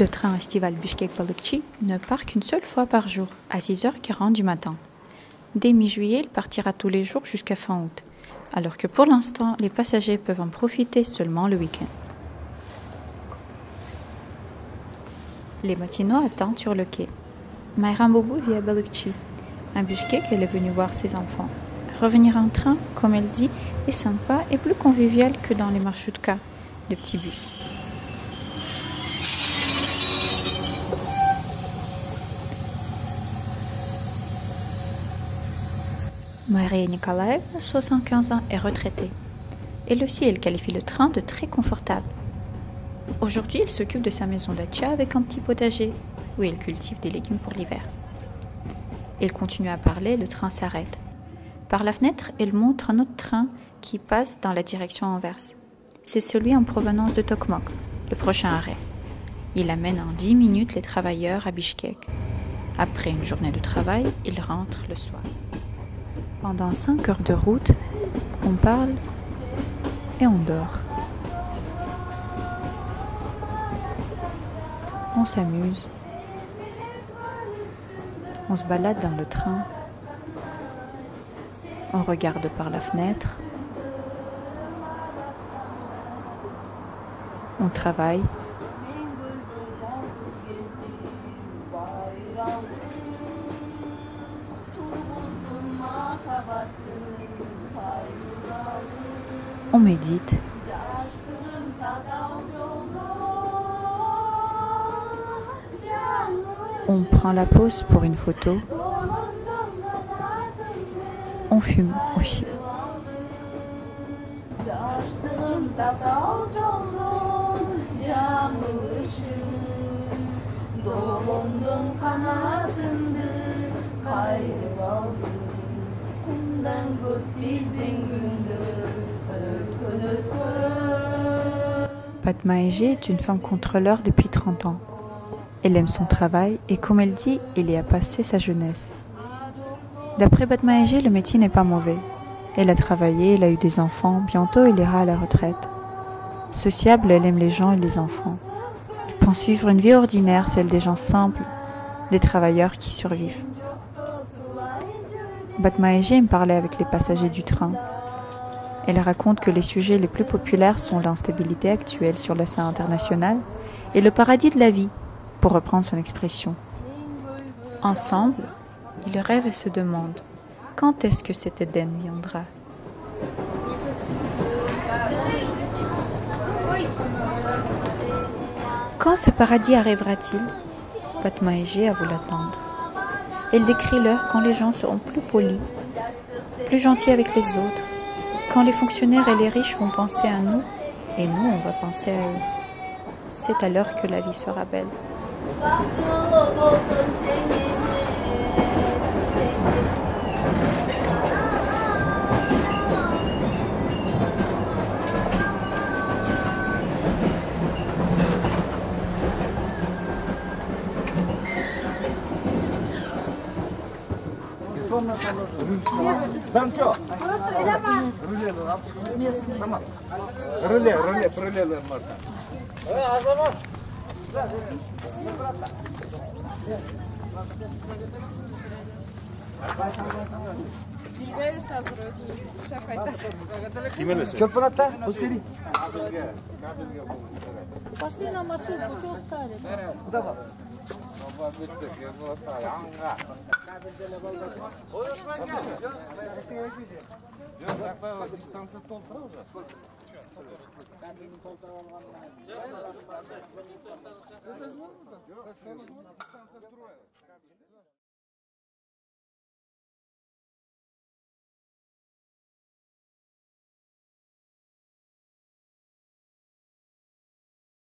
Le train estival Bishkek Balıkçı ne part qu'une seule fois par jour, à 6h40 du matin. Dès mi-juillet, il partira tous les jours jusqu'à fin août, alors que pour l'instant, les passagers peuvent en profiter seulement le week-end. Les matinaux attendent sur le quai. Mayram Boubou vit à Balıkçı. À Bishkek, elle est venue voir ses enfants. Revenir en train, comme elle dit, est sympa et plus convivial que dans les marchutkas, les petits bus. Maria Nikolaevna, 75 ans, est retraitée. Elle aussi, elle qualifie le train de très confortable. Aujourd'hui, elle s'occupe de sa maison d'achat avec un petit potager où elle cultive des légumes pour l'hiver. Elle continue à parler, le train s'arrête. Par la fenêtre, elle montre un autre train qui passe dans la direction inverse. C'est celui en provenance de Tokmok, le prochain arrêt. Il amène en 10 minutes les travailleurs à Bishkek. Après une journée de travail, ils rentrent le soir. Pendant 5 heures de route, on parle et on dort. On s'amuse. On se balade dans le train. On regarde par la fenêtre. On travaille. On médite. On prend la pause pour une photo. On fume aussi. Padma Ege est une femme contrôleur depuis 30 ans. Elle aime son travail et comme elle dit, elle y a passé sa jeunesse. D'après Padma Ege, le métier n'est pas mauvais. Elle a travaillé, elle a eu des enfants, bientôt elle ira à la retraite. Sociable, elle aime les gens et les enfants. Elle pense vivre une vie ordinaire, celle des gens simples, des travailleurs qui survivent. Batma aime parler avec les passagers du train. Elle raconte que les sujets les plus populaires sont l'instabilité actuelle sur la scène internationale et le paradis de la vie, pour reprendre son expression. Ensemble, ils rêvent et se demandent quand est-ce que cet Éden viendra? Quand ce paradis arrivera-t-il? Fatma Ege a voulu l'attendre. Elle décrit l'heure quand les gens seront plus polis, plus gentils avec les autres, quand les fonctionnaires et les riches vont penser à nous et nous on va penser à eux. C'est à l'heure que la vie sera belle. Там что? Реле, реле, реле можно. Чёрт понатта? Пустили. Пошли на машинку, что встали? Куда Ва биттик, я болса яңга. Оюшмай. Жоқ, бақпай, дистанция толтыра уже.